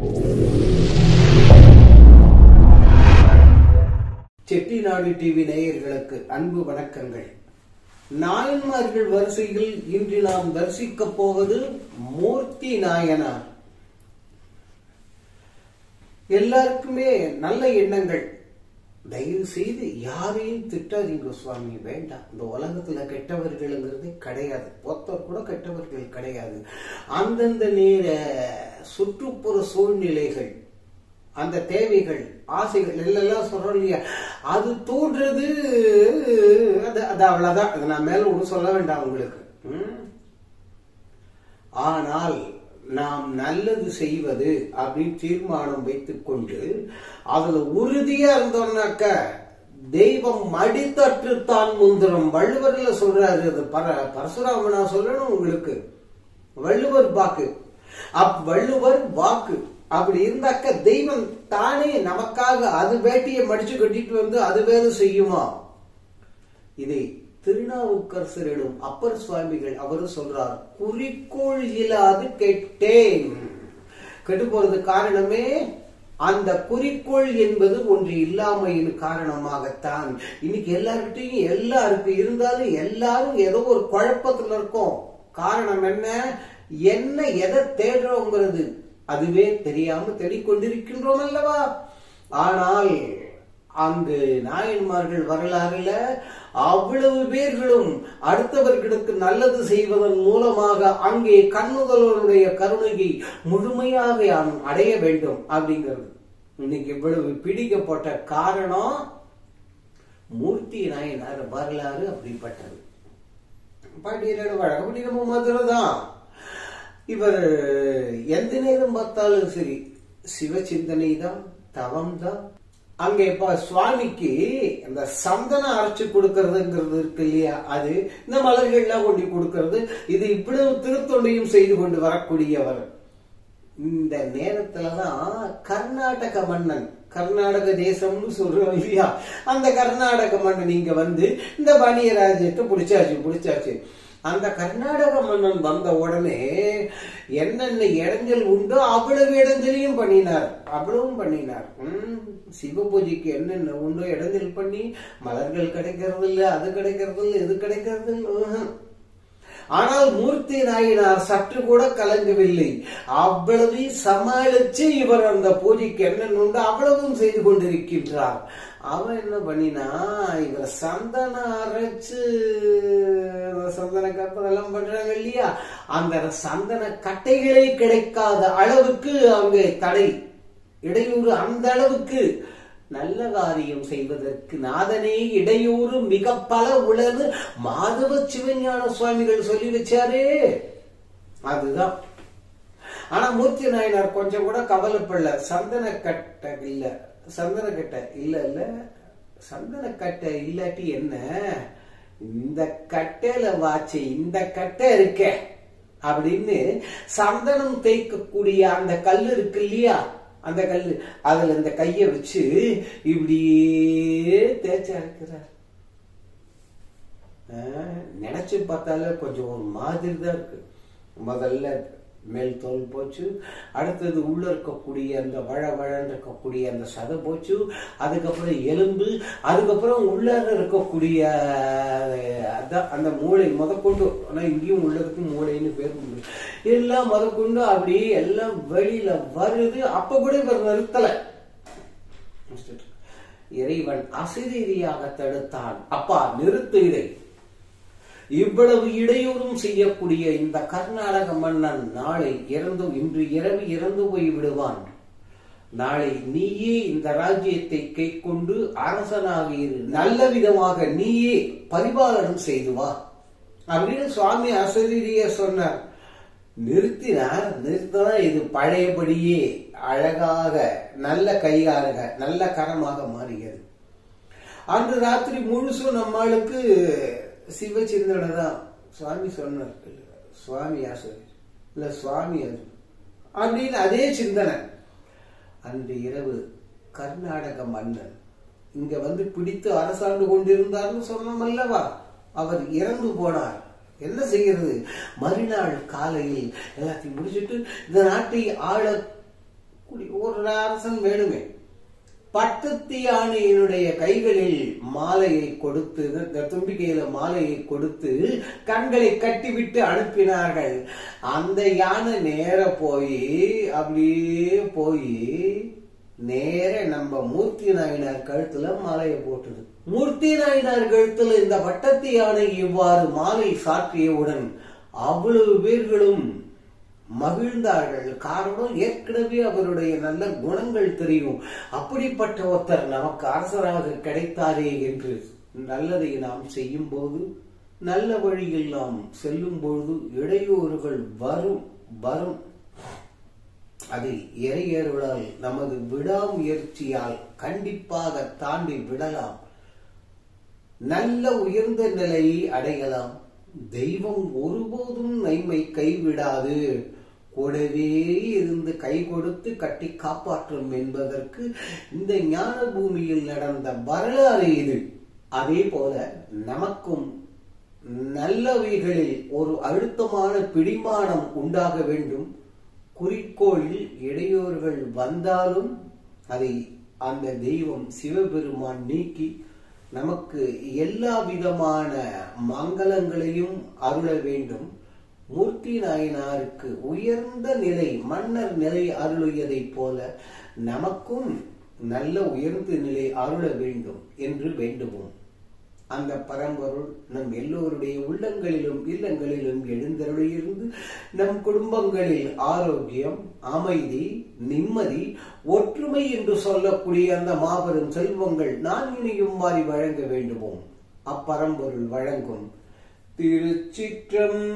Chettinad TV நேயர்களுக்கு அன்பு வணக்கங்கள். நாயன்மார்கள் வரிசையில் இன்று நாம் தரிசிக்க போவது மூர்த்தி நாயனார். எல்லாருக்குமே நல்ல எண்ணங்கள். தயவு செய்து யாரையும் திட்டாதீங்க சுவாமி வேண்டாம். இந்த உலகத்துல கெட்டவர்களுங்கிறது கிடையாது. ஒருத்தர் கூட கெட்டவர்கள் கிடையாது. அந்தந்த நேர சுற்றுப்புற சூழ்நிலைகள் அந்த தேவைகள் ஆசைகள் எல்லாம் சொல்றோம் இல்லையா? அது தோன்றது அது அது அவ்வளவுதான். அது நான் மேல ஒன்றும் சொல்ல வேண்டாம் உங்களுக்கு. ம்? ஆனால் நாம் நல்லது செய்வது அப்படின்னு தீர்மானம் வைத்துக் கொண்டு அதுல உறுதியா இருந்தோம்னாக்க தெய்வம் மடித்தற்றுத்தான் முந்திரம். வள்ளுவர்ல சொல்றாரு அது. பர பரசுராமனா சொல்லணும் உங்களுக்கு. வள்ளுவர் வாக்கு. அப் வள்ளுவர் வாக்கு. அப்படி இருந்தாக்க தெய்வம் தானே நமக்காக அது வேட்டியை மடிச்சு கட்டிட்டு வந்து அது வேலை செய்யுமா? இதை திருநாவுக்கரசரிடம் அப்பர் சுவாமிகள் அவரும் சொல்றார் குறிக்கோள் இல்லாது கெட்டேன். கெட்டு போறது காரணமே அந்த குறிக்கோள் என்பது ஒன்று இல்லாமையின் காரணமாகத்தான். இன்னைக்கு எல்லார்கிட்டையும் எல்லாருக்கும் இருந்தாலும் எல்லாரும் ஏதோ ஒரு குழப்பத்துல இருக்கும். காரணம் என்ன? என்ன எதை தேடுறோங்கிறது. அதுவே தெரியாம தேடிக்கொண்டிருக்கின்றோம் அல்லவா? ஆனால் அங்கு நாயன்மார்கள் வரலாறுல அவ்வளவு பேர்களும் அடுத்தவர்களுக்கு நல்லது செய்வதன் மூலமாக அங்கே கண்ணுதலருடைய கருணையை முழுமையாக அடைய வேண்டும் அப்படிங்கிறது. இன்னைக்கு இவ்வளவு பிடிக்கப்பட்ட காரணம் மூர்த்தி நாயனார் வரலாறு அப்படிப்பட்டது. பாண்டியரோட வழக்கப்படி நம்ம மதுரை தான். இவர் எந்த நேரம் பார்த்தாலும் சரி சிவ சிந்தனை தான் தவம் தான் அங்க இப்ப சுவாமிக்கு இந்த சந்தனம் அரைச்சு கொடுக்கறதுங்கிறது இருக்கு இல்லையா? அது இந்த மலர்கள்லாம் கொண்டு கொடுக்கறது. இது இவ்வளவு திருத்தொண்டையும் செய்து கொண்டு வரக்கூடியவர். இந்த நேரத்துலதான் கர்நாடக மன்னன் கர்நாடக தேசம்னு சொல்றோம் இல்லையா? அந்த கர்நாடக மன்னன் இங்க வந்து இந்த பாண்டிய ராஜ்யத்தை பிடிச்சாச்சு பிடிச்சாச்சு. அந்த கர்நாடக மன்னன் வந்த உடனே என்னென்ன இடங்கள் உண்டோ அவ்வளவு இடங்களையும் பண்ணினார். அவ்வளவும் பண்ணினார். உம் சிவ பூஜைக்கு என்னென்ன உண்டோ இடங்கள் பண்ணி மலர்கள் கிடைக்கிறது இல்லை அது கிடைக்கிறது இல்லை இது கிடைக்கிறது இல்லை ஆனால் மூர்த்தி நாயினார் சற்று கூட கலங்கவில்லை. அவ்வளவு சமாளிச்சு இவர் அந்த பூஜைக்கு என்ன உண்டோ அவ்வளவும் செய்து கொண்டிருக்கின்றார். அவன் என்ன பண்ணினா இவர் சந்தன அரைச்சு சந்தன கப்பதெல்லாம் பண்றாங்க இல்லையா? அந்த சந்தன கட்டைகளே கிடைக்காத அளவுக்கு அங்கே தடை. இடையூறு அந்த அளவுக்கு. நல்ல காரியம் செய்வதற்கு நாதனே இடையூறு மிக பல உளது மாதவ சிவஞான சுவாமிகள் சொல்லி வச்சாரே அதுதான். ஆனா மூர்த்தி நாயனார் கொஞ்சம் கூட கவலைப்படல. சந்தன கட்டை இல்ல. சந்தன கட்டை இல்ல இல்ல. சந்தன இல்லாட்டி என்ன? இந்த கட்டையில வாச்சு இந்த கட்டை இருக்க. அப்படின்னு சந்தனம் தேய்க்கக்கூடிய அந்த கல் இருக்கு இல்லையா? அந்த கல் அதுல இந்த கைய வச்சு இப்படியே தேய்ச்சி அரைக்கிறார். நினைச்சு பார்த்தாலே கொஞ்சம் ஒரு மாதிரி தான் இருக்கு. முதல்ல மேல் தோல் போச்சு அடுத்தது உள்ள இருக்கக்கூடிய அந்த வழ வழன்னு இருக்கக்கூடிய அந்த சதை போச்சு அதுக்கப்புறம் எலும்பு அதுக்கப்புறம் உள்ளார இருக்கக்கூடிய அதான் அந்த மூளை முதற்கொண்டு ஆனா இங்கேயும் உள்ளதுக்கு மூளைன்னு பேர் முடியும் எல்லாம் முதற்கொண்டு அப்படி எல்லாம் வெளியில வருது. அப்ப கூட இவர் நிறுத்தல. இறைவன் அசிரீதியாக தடுத்தான். அப்பா நிறுத்து இதை. இவ்வளவு இடையூறும் செய்யக்கூடிய இந்த கர்நாடக மன்னன் நாளை இறந்து இன்று இரவு இறந்து போய் விடுவான். நாளை நீயே இந்த ராஜ்யத்தை கை கொண்டு அரசனாக இரு நல்ல விதமாக நீயே பரிபாலனம் செய்துவா அப்படின்னு சுவாமி அசரீரிய சொன்னார். நிறுத்தினார் நிறுத்தினா இது பழையபடியே அழகாக நல்ல கையாளுக நல்ல கரமாக மாறுகிறது. அன்று ராத்திரி முழுசும் நம்மளுக்கு சிவ சிந்தனை தான். சுவாமி சொன்னார். சுவாமி ஆசிரியர் இல்ல சுவாமி அது அப்படின்னு அதே சிந்தனை. அன்று இரவு கர்நாடக மன்னன் இங்க வந்து பிடித்து அரசாண்டு கொண்டிருந்தார்னு சொன்னோம் அல்லவா? அவர் இறந்து போனார். என்ன செய்கிறது? மறுநாள் காலையில் எல்லாத்தையும் முடிச்சிட்டு இந்த நாட்டை ஆள ஒரு அரசன் வேணுமே. பட்டத்து யானையினுடைய கைகளில் மாலையை கொடுத்து இந்த தும்பிக்கையில மாலையை கொடுத்து கண்களை கட்டிவிட்டு அனுப்பினார்கள். அந்த யானை நேர போய் அப்படியே போய் நேர நம்ம மூர்த்தி நாயனார் கழுத்துல மாலையை போட்டது. மூர்த்தி நாயனார் கழுத்துல இந்த வட்டத்து யானை இவ்வாறு மாலை சாற்றியவுடன் அவ்வளவு பேர்களும் மகிழ்ந்தார்கள். காரணம் ஏற்கனவே அவருடைய நல்ல குணங்கள் தெரியும். அப்படிப்பட்ட ஒருத்தர் நமக்கு அரசராக கிடைத்தாரே என்று நல்லதை நாம் செய்யும் போது நல்ல வழியில் நாம் செல்லும் பொழுது இடையூறுகள் வரும் வரும். அதை இறையருளால் நமது விடாமுயற்சியால் கண்டிப்பாக தாண்டி விடலாம். நல்ல உயர்ந்த நிலையை அடையலாம். தெய்வம் ஒருபோதும் நன்மை கைவிடாது. கூடவே இருந்து கை கொடுத்து கட்டி காப்பாற்றும் என்பதற்கு இந்த ஞான பூமியில் நடந்த வரலாறு இது. அதே போல நமக்கும் நல்லவைகளில் ஒரு அழுத்தமான பிடிமானம் உண்டாக வேண்டும். குறிக்கோளில் இடையூறுகள் வந்தாலும் அதை அந்த தெய்வம் சிவபெருமான் நீக்கி நமக்கு எல்லா விதமான மங்களங்களையும் அருள வேண்டும். மூர்த்தி நாயனாருக்கு உயர்ந்த நிலை மன்னர் நிலை அருளியதைப் போல நமக்கும் நல்ல உயர்ந்த நிலை அருள வேண்டும் என்று வேண்டுவோம். அந்த பரம்பொருள் நம் எல்லோருடைய உள்ளங்களிலும் இல்லங்களிலும் எழுந்தருளியிருந்து நம் குடும்பங்களில் ஆரோக்கியம் அமைதி நிம்மதி ஒற்றுமை என்று சொல்லக்கூடிய அந்த மாபெரும் செல்வங்கள் நான் இனியும் மாறி வழங்க வேண்டுமோம் அப்பரம்பொருள் வழங்கும் திருச்சிற்றம்பலம்.